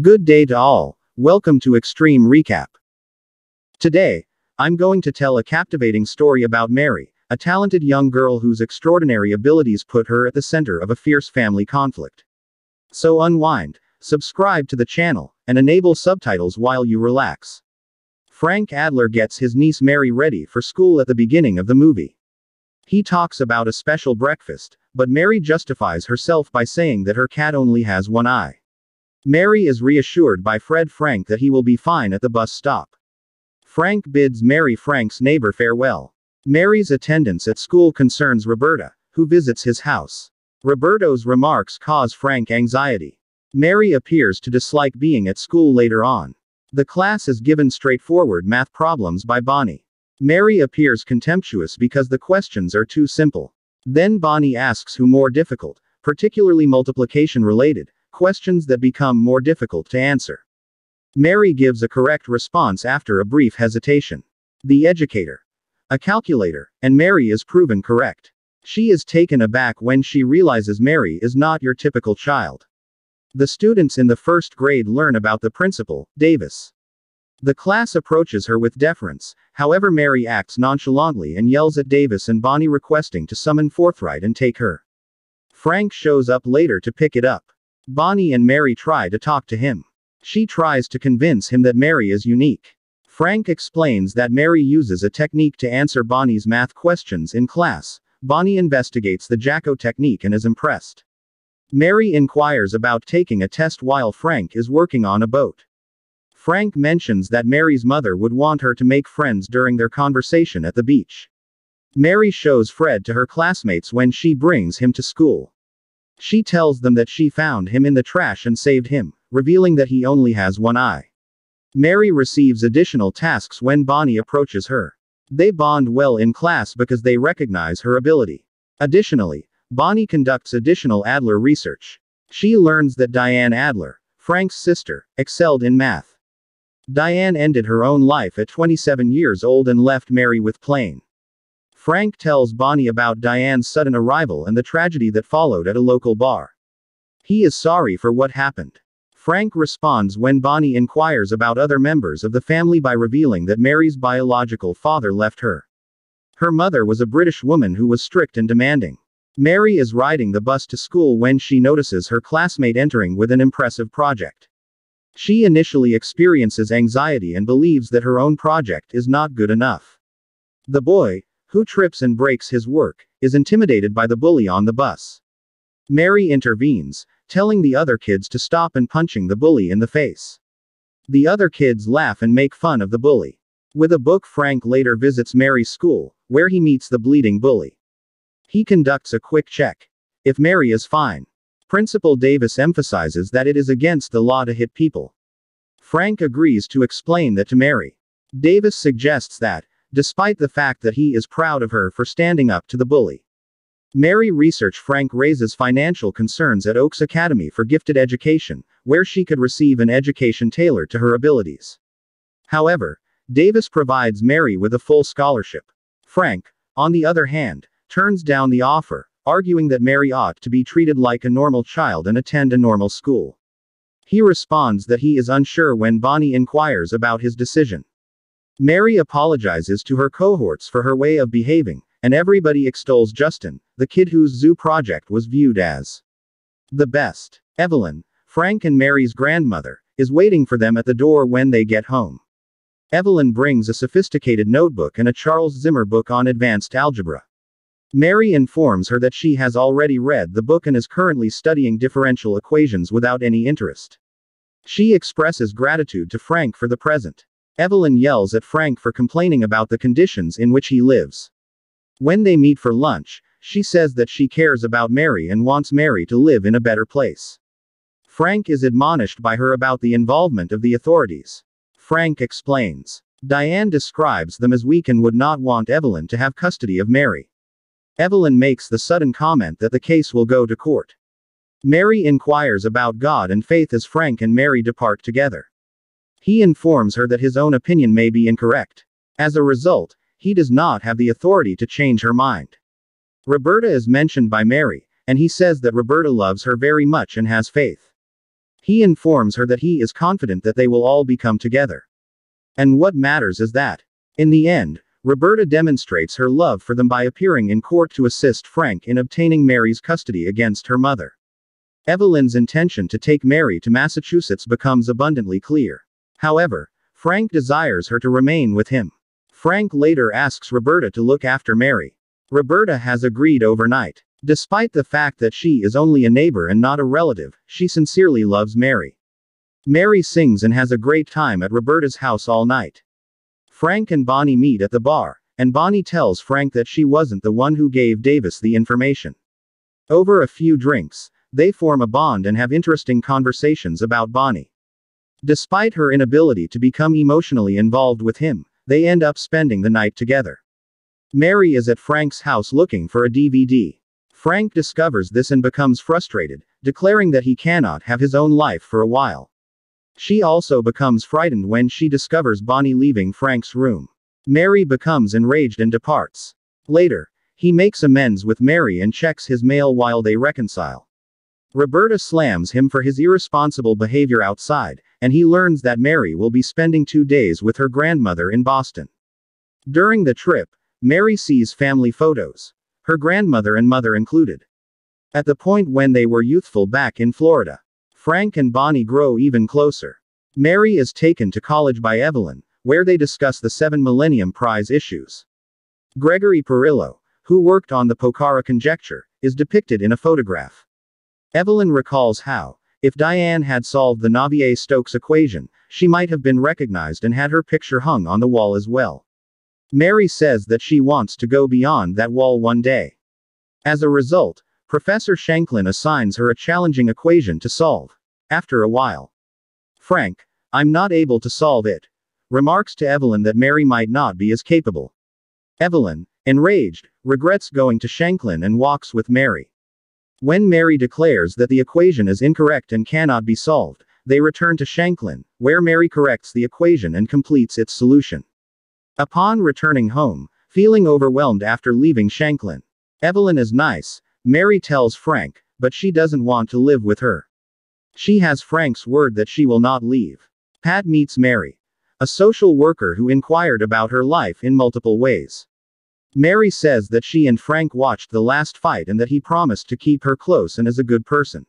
Good day to all. Welcome to Extreme Recap. Today, I'm going to tell a captivating story about Mary, a talented young girl whose extraordinary abilities put her at the center of a fierce family conflict. So unwind, subscribe to the channel, and enable subtitles while you relax. Frank Adler gets his niece Mary ready for school at the beginning of the movie. He talks about a special breakfast, but Mary justifies herself by saying that her cat only has one eye. Mary is reassured by Fred Frank that he will be fine at the bus stop. Frank bids Mary Frank's neighbor farewell. Mary's attendance at school concerns Roberta, who visits his house. Roberta's remarks cause Frank anxiety. Mary appears to dislike being at school later on. The class is given straightforward math problems by Bonnie. Mary appears contemptuous because the questions are too simple. Then Bonnie asks who more difficult, particularly multiplication related, questions that become more difficult to answer. Mary gives a correct response after a brief hesitation. The educator. A calculator, and Mary is proven correct. She is taken aback when she realizes Mary is not your typical child. The students in the first grade learn about the principal, Davis. The class approaches her with deference, however, Mary acts nonchalantly and yells at Davis and Bonnie, requesting to summon Forthright and take her. Frank shows up later to pick it up. Bonnie and Mary try to talk to him. She tries to convince him that Mary is unique. Frank explains that Mary uses a technique to answer Bonnie's math questions in class. Bonnie investigates the Jacko technique and is impressed. Mary inquires about taking a test while Frank is working on a boat. Frank mentions that Mary's mother would want her to make friends during their conversation at the beach. Mary shows Fred to her classmates when she brings him to school. She tells them that she found him in the trash and saved him, revealing that he only has one eye. Mary receives additional tasks when Bonnie approaches her. They bond well in class because they recognize her ability. Additionally, Bonnie conducts additional Adler research. She learns that Diane Adler, Frank's sister, excelled in math. Diane ended her own life at 27 years old and left Mary with plain. Frank tells Bonnie about Diane's sudden arrival and the tragedy that followed at a local bar. He is sorry for what happened. Frank responds when Bonnie inquires about other members of the family by revealing that Mary's biological father left her. Her mother was a British woman who was strict and demanding. Mary is riding the bus to school when she notices her classmate entering with an impressive project. She initially experiences anxiety and believes that her own project is not good enough. The boy, who trips and breaks his work, is intimidated by the bully on the bus. Mary intervenes, telling the other kids to stop and punching the bully in the face. The other kids laugh and make fun of the bully. With a book, Frank later visits Mary's school, where he meets the bleeding bully. He conducts a quick check. If Mary is fine, Principal Davis emphasizes that it is against the law to hit people. Frank agrees to explain that to Mary. Davis suggests that, despite the fact that he is proud of her for standing up to the bully. Mary research Frank raises financial concerns at Oaks Academy for Gifted Education, where she could receive an education tailored to her abilities. However, Davis provides Mary with a full scholarship. Frank, on the other hand, turns down the offer, arguing that Mary ought to be treated like a normal child and attend a normal school. He responds that he is unsure when Bonnie inquires about his decision. Mary apologizes to her cohorts for her way of behaving, and everybody extols Justin, the kid whose zoo project was viewed as the best. Evelyn, Frank and Mary's grandmother, is waiting for them at the door when they get home. Evelyn brings a sophisticated notebook and a Charles Zimmer book on advanced algebra. Mary informs her that she has already read the book and is currently studying differential equations without any interest. She expresses gratitude to Frank for the present. Evelyn yells at Frank for complaining about the conditions in which he lives. When they meet for lunch, she says that she cares about Mary and wants Mary to live in a better place. Frank is admonished by her about the involvement of the authorities. Frank explains. Diane describes them as weak and would not want Evelyn to have custody of Mary. Evelyn makes the sudden comment that the case will go to court. Mary inquires about God and faith as Frank and Mary depart together. He informs her that his own opinion may be incorrect. As a result, he does not have the authority to change her mind. Roberta is mentioned by Mary, and he says that Roberta loves her very much and has faith. He informs her that he is confident that they will all become together. And what matters is that, in the end, Roberta demonstrates her love for them by appearing in court to assist Frank in obtaining Mary's custody against her mother. Evelyn's intention to take Mary to Massachusetts becomes abundantly clear. However, Frank desires her to remain with him. Frank later asks Roberta to look after Mary. Roberta has agreed overnight. Despite the fact that she is only a neighbor and not a relative, she sincerely loves Mary. Mary sings and has a great time at Roberta's house all night. Frank and Bonnie meet at the bar, and Bonnie tells Frank that she wasn't the one who gave Davis the information. Over a few drinks, they form a bond and have interesting conversations about Bonnie. Despite her inability to become emotionally involved with him, they end up spending the night together. Mary is at Frank's house looking for a DVD. Frank discovers this and becomes frustrated, declaring that he cannot have his own life for a while. She also becomes frightened when she discovers Bonnie leaving Frank's room. Mary becomes enraged and departs. Later, he makes amends with Mary and checks his mail while they reconcile. Roberta slams him for his irresponsible behavior outside, and he learns that Mary will be spending two days with her grandmother in Boston. During the trip, Mary sees family photos her grandmother and mother included. At the point when they were youthful back in Florida, Frank and Bonnie grow even closer. Mary is taken to college by Evelyn, where they discuss the seven Millennium Prize issues. Gregory Perillo, who worked on the Poincaré conjecture, is depicted in a photograph. Evelyn recalls how, if Diane had solved the Navier-Stokes equation, she might have been recognized and had her picture hung on the wall as well. Mary says that she wants to go beyond that wall one day. As a result, Professor Shanklin assigns her a challenging equation to solve. After a while, Frank, I'm not able to solve it, remarks to Evelyn that Mary might not be as capable. Evelyn, enraged, regrets going to Shanklin and walks with Mary. When Mary declares that the equation is incorrect and cannot be solved, they return to Shanklin, where Mary corrects the equation and completes its solution. Upon returning home, feeling overwhelmed after leaving Shanklin, Evelyn is nice, Mary tells Frank, but she doesn't want to live with her. She has Frank's word that she will not leave. Pat meets Mary, a social worker who inquired about her life in multiple ways. Mary says that she and Frank watched the last fight and that he promised to keep her close and is a good person.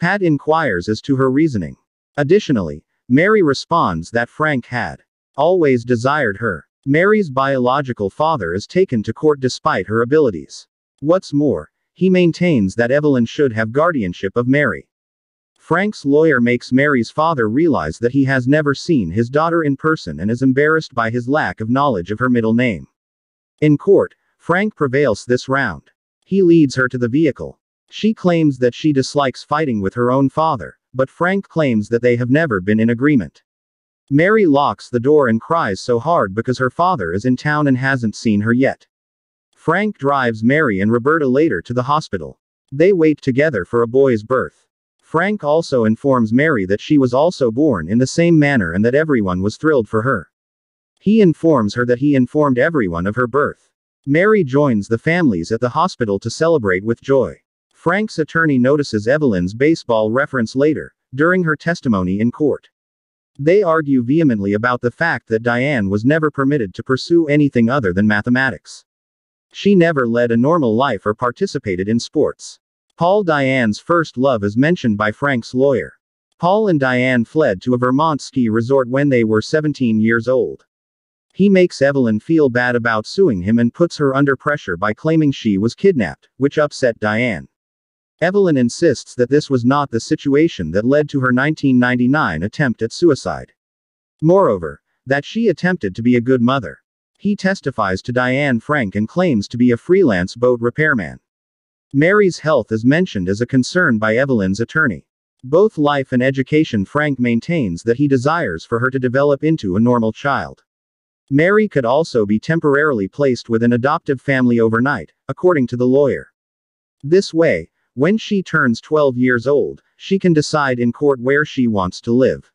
Pat inquires as to her reasoning. Additionally, Mary responds that Frank had always desired her. Mary's biological father is taken to court despite her abilities. What's more, he maintains that Evelyn should have guardianship of Mary. Frank's lawyer makes Mary's father realize that he has never seen his daughter in person and is embarrassed by his lack of knowledge of her middle name. In court, Frank prevails this round. He leads her to the vehicle. She claims that she dislikes fighting with her own father, but Frank claims that they have never been in agreement. Mary locks the door and cries so hard because her father is in town and hasn't seen her yet. Frank drives Mary and Roberta later to the hospital. They wait together for a boy's birth. Frank also informs Mary that she was also born in the same manner and that everyone was thrilled for her. He informs her that he informed everyone of her birth. Mary joins the families at the hospital to celebrate with joy. Frank's attorney notices Evelyn's baseball reference later, during her testimony in court. They argue vehemently about the fact that Diane was never permitted to pursue anything other than mathematics. She never led a normal life or participated in sports. Paul Diane's first love is mentioned by Frank's lawyer. Paul and Diane fled to a Vermont ski resort when they were 17 years old. He makes Evelyn feel bad about suing him and puts her under pressure by claiming she was kidnapped, which upset Diane. Evelyn insists that this was not the situation that led to her 1999 attempt at suicide. Moreover, that she attempted to be a good mother. He testifies to Diane Frank and claims to be a freelance boat repairman. Mary's health is mentioned as a concern by Evelyn's attorney. Both life and education Frank maintains that he desires for her to develop into a normal child. Mary could also be temporarily placed with an adoptive family overnight, according to the lawyer. This way, when she turns 12 years old, she can decide in court where she wants to live.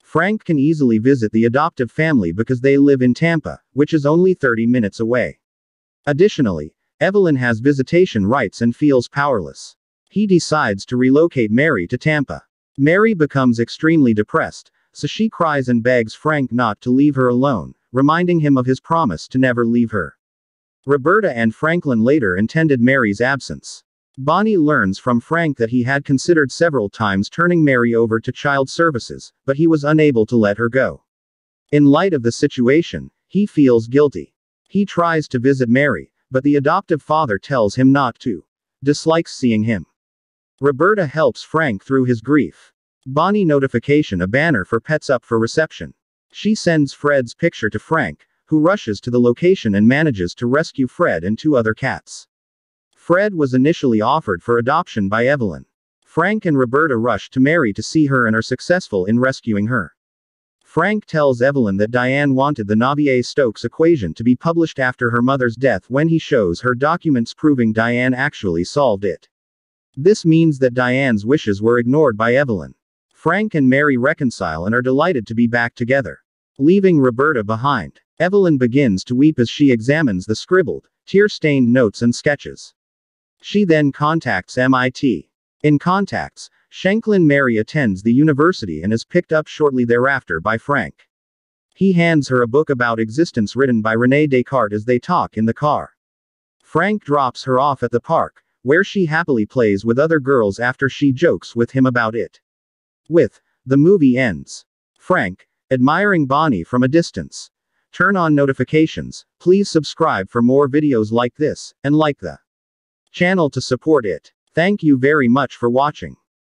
Frank can easily visit the adoptive family because they live in Tampa, which is only 30 minutes away. Additionally, Evelyn has visitation rights and feels powerless. He decides to relocate Mary to Tampa. Mary becomes extremely depressed, so she cries and begs Frank not to leave her alone, reminding him of his promise to never leave her. Roberta and Franklin later intended Mary's absence. Bonnie learns from Frank that he had considered several times turning Mary over to child services, but he was unable to let her go. In light of the situation, he feels guilty. He tries to visit Mary, but the adoptive father tells him not to. Dislikes seeing him. Roberta helps Frank through his grief. Bonnie notification a banner for pets up for reception. She sends Fred's picture to Frank, who rushes to the location and manages to rescue Fred and two other cats. Fred was initially offered for adoption by Evelyn. Frank and Roberta rush to Mary to see her and are successful in rescuing her. Frank tells Evelyn that Diane wanted the Navier-Stokes equation to be published after her mother's death when he shows her documents proving Diane actually solved it. This means that Diane's wishes were ignored by Evelyn. Frank and Mary reconcile and are delighted to be back together. Leaving Roberta behind, Evelyn begins to weep as she examines the scribbled, tear-stained notes and sketches. She then contacts MIT. In contacts, Shanklin Mary attends the university and is picked up shortly thereafter by Frank. He hands her a book about existence written by Rene Descartes as they talk in the car. Frank drops her off at the park, where she happily plays with other girls after she jokes with him about it. With, the movie ends. Frank, admiring Bonnie from a distance. Turn on notifications, please subscribe for more videos like this, and like the channel to support it. Thank you very much for watching.